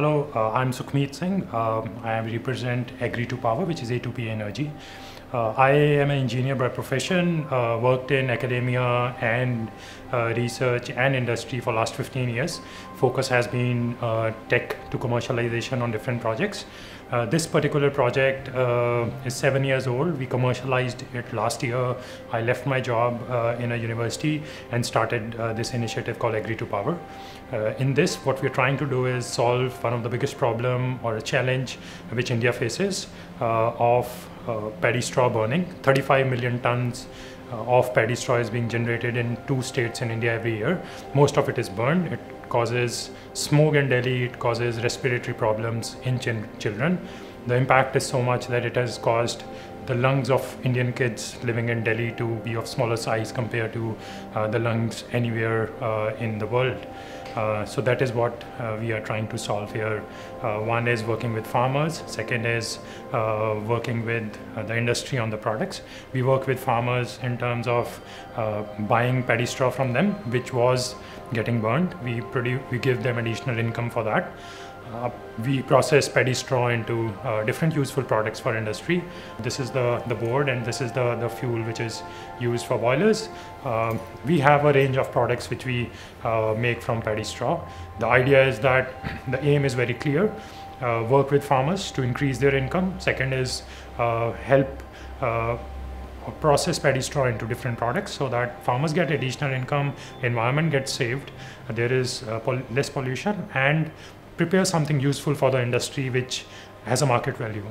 Hello, uh, I'm Sukhmeet Singh. Um, I represent Agri2Power, which is A2P Energy. Uh, I am an engineer by profession, uh, worked in academia and uh, research and industry for last 15 years. Focus has been uh, tech to commercialization on different projects. Uh, this particular project uh, is seven years old. We commercialized it last year. I left my job in a university and started this initiative called Agri2Power. in this, what we're trying to do is solve one of the biggest problem or a challenge which India faces of paddy straw burning. 35 million tons uh, of paddy straw is being generated in two states in India every year. Most of it is burned. It causes smoke in Delhi, it causes respiratory problems in ch children. The impact is so much that it has caused the lungs of Indian kids living in Delhi to be of smaller size compared to uh, the lungs anywhere uh, in the world. Uh, so that is what uh, we are trying to solve here. Uh, one is working with farmers. Second is uh, working with the industry on the products. We work with farmers in terms of buying paddy straw from them, which was getting burned. We produce, we give them additional income for that. Uh, we process paddy straw into uh, different useful products for industry. This is the, the board and this is the, the fuel which is used for boilers. Uh, we have a range of products which we uh, make from paddy straw. The idea is that the aim is very clear. Uh, work with farmers to increase their income. Second is uh, help process paddy straw into different products so that farmers get additional income, environment gets saved, there is pol less pollution and prepare something useful for the industry which has a market value.